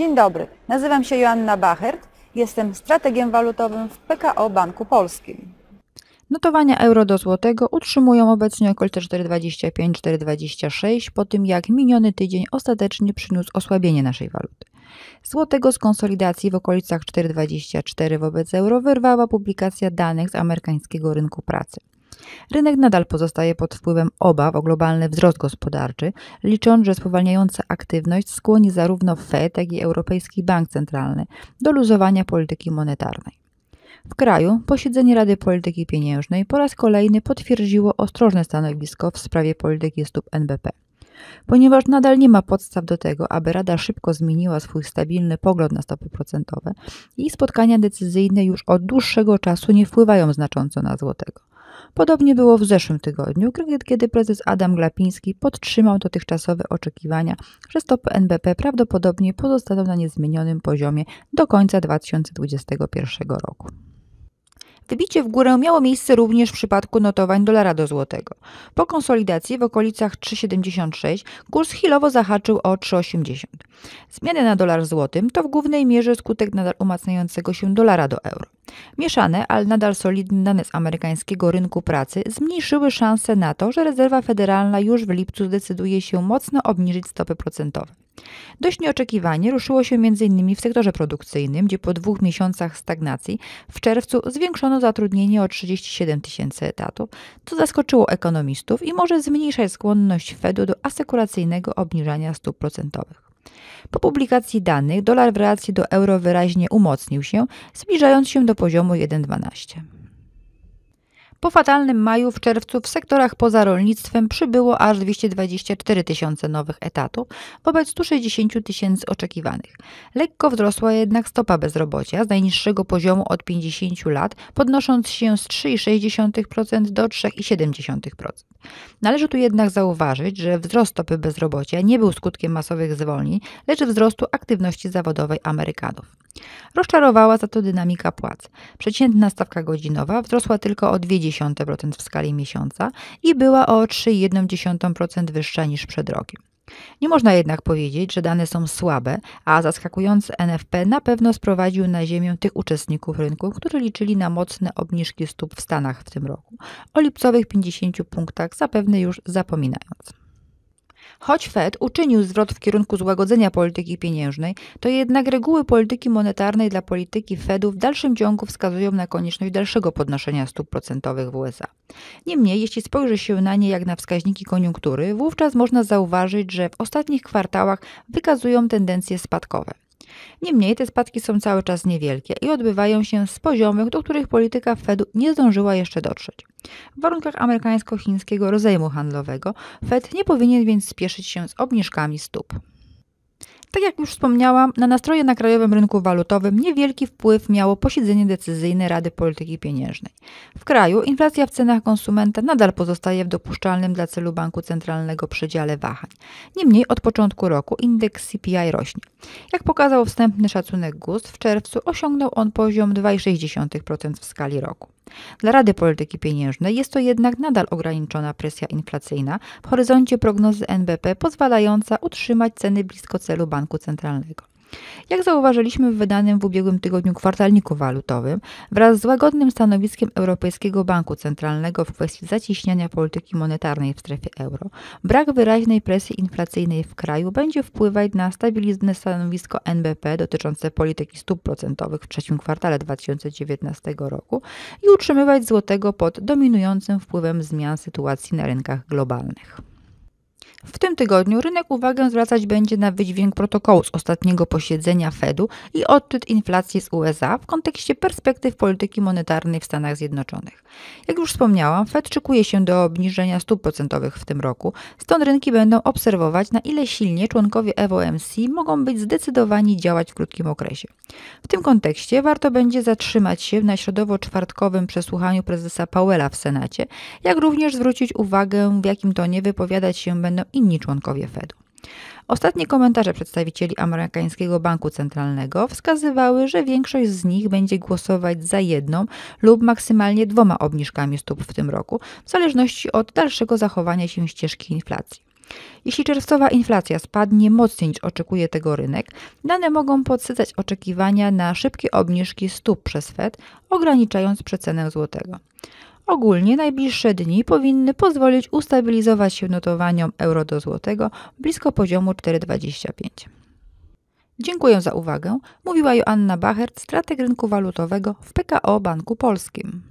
Dzień dobry, nazywam się Joanna Bachert, jestem strategiem walutowym w PKO Banku Polskim. Notowania euro do złotego utrzymują obecnie okolice 4,25-4,26 po tym jak miniony tydzień ostatecznie przyniósł osłabienie naszej waluty. Złotego z konsolidacji w okolicach 4,24 wobec euro wyrwała publikacja danych z amerykańskiego rynku pracy. Rynek nadal pozostaje pod wpływem obaw o globalny wzrost gospodarczy, licząc, że spowalniająca aktywność skłoni zarówno Fed, jak i Europejski Bank Centralny do luzowania polityki monetarnej. W kraju posiedzenie Rady Polityki Pieniężnej po raz kolejny potwierdziło ostrożne stanowisko w sprawie polityki stóp NBP. Ponieważ nadal nie ma podstaw do tego, aby Rada szybko zmieniła swój stabilny pogląd na stopy procentowe, jej spotkania decyzyjne już od dłuższego czasu nie wpływają znacząco na złotego. Podobnie było w zeszłym tygodniu, kiedy prezes Adam Glapiński podtrzymał dotychczasowe oczekiwania, że stopy NBP prawdopodobnie pozostaną na niezmienionym poziomie do końca 2021 roku. Wybicie w górę miało miejsce również w przypadku notowań dolara do złotego. Po konsolidacji w okolicach 3,76 kurs chwilowo zahaczył o 3,80. Zmiany na dolar złotym to w głównej mierze skutek nadal umacniającego się dolara do euro. Mieszane, ale nadal solidne dane z amerykańskiego rynku pracy zmniejszyły szanse na to, że rezerwa federalna już w lipcu zdecyduje się mocno obniżyć stopy procentowe. Dość nieoczekiwanie ruszyło się m.in. w sektorze produkcyjnym, gdzie po dwóch miesiącach stagnacji w czerwcu zwiększono zatrudnienie o 37 tysięcy etatów, co zaskoczyło ekonomistów i może zmniejszać skłonność Fedu do asekuracyjnego obniżania stóp procentowych. Po publikacji danych dolar w relacji do euro wyraźnie umocnił się, zbliżając się do poziomu 1,12. Po fatalnym maju w czerwcu w sektorach poza rolnictwem przybyło aż 224 tysiące nowych etatów wobec 160 tysięcy oczekiwanych. Lekko wzrosła jednak stopa bezrobocia z najniższego poziomu od 50 lat, podnosząc się z 3,6% do 3,7%. Należy tu jednak zauważyć, że wzrost stopy bezrobocia nie był skutkiem masowych zwolnień, lecz wzrostu aktywności zawodowej Amerykanów. Rozczarowała za to dynamika płac. Przeciętna stawka godzinowa wzrosła tylko o 0,2% w skali miesiąca i była o 3,1% wyższa niż przed rokiem. Nie można jednak powiedzieć, że dane są słabe, a zaskakujący NFP na pewno sprowadził na ziemię tych uczestników rynku, którzy liczyli na mocne obniżki stóp w Stanach w tym roku. O lipcowych 50 punktach zapewne już zapominając. Choć Fed uczynił zwrot w kierunku złagodzenia polityki pieniężnej, to jednak reguły polityki monetarnej dla polityki Fedu w dalszym ciągu wskazują na konieczność dalszego podnoszenia stóp procentowych w USA. Niemniej, jeśli spojrzy się na nie jak na wskaźniki koniunktury, wówczas można zauważyć, że w ostatnich kwartałach wykazują tendencje spadkowe. Niemniej te spadki są cały czas niewielkie i odbywają się z poziomów, do których polityka Fedu nie zdążyła jeszcze dotrzeć. W warunkach amerykańsko-chińskiego rozejmu handlowego Fed nie powinien więc spieszyć się z obniżkami stóp. Tak jak już wspomniałam, na nastroje na krajowym rynku walutowym niewielki wpływ miało posiedzenie decyzyjne Rady Polityki Pieniężnej. W kraju inflacja w cenach konsumenta nadal pozostaje w dopuszczalnym dla celu banku centralnego przedziale wahań. Niemniej od początku roku indeks CPI rośnie. Jak pokazał wstępny szacunek GUS, w czerwcu osiągnął on poziom 2,6% w skali roku. Dla Rady Polityki Pieniężnej jest to jednak nadal ograniczona presja inflacyjna w horyzoncie prognozy NBP pozwalająca utrzymać ceny blisko celu banku centralnego. Jak zauważyliśmy w wydanym w ubiegłym tygodniu kwartalniku walutowym, wraz z łagodnym stanowiskiem Europejskiego Banku Centralnego w kwestii zacieśniania polityki monetarnej w strefie euro, brak wyraźnej presji inflacyjnej w kraju będzie wpływać na stabilne stanowisko NBP dotyczące polityki stóp procentowych w trzecim kwartale 2019 roku i utrzymywać złotego pod dominującym wpływem zmian sytuacji na rynkach globalnych. W tym tygodniu rynek uwagę zwracać będzie na wydźwięk protokołu z ostatniego posiedzenia Fedu i odczyt inflacji z USA w kontekście perspektyw polityki monetarnej w Stanach Zjednoczonych. Jak już wspomniałam, Fed szykuje się do obniżenia stóp procentowych w tym roku, stąd rynki będą obserwować, na ile silnie członkowie FOMC mogą być zdecydowani działać w krótkim okresie. W tym kontekście warto będzie zatrzymać się na środowo-czwartkowym przesłuchaniu prezesa Powella w Senacie, jak również zwrócić uwagę, w jakim tonie wypowiadać się będą inni członkowie Fedu. Ostatnie komentarze przedstawicieli amerykańskiego banku centralnego wskazywały, że większość z nich będzie głosować za jedną lub maksymalnie dwoma obniżkami stóp w tym roku, w zależności od dalszego zachowania się ścieżki inflacji. Jeśli czerwcowa inflacja spadnie mocniej niż oczekuje tego rynek, dane mogą podsycać oczekiwania na szybkie obniżki stóp przez Fed, ograniczając przecenę złotego. Ogólnie najbliższe dni powinny pozwolić ustabilizować się notowaniom euro do złotego blisko poziomu 4,25. Dziękuję za uwagę, mówiła Joanna Bachert, strateg rynku walutowego w PKO Banku Polskim.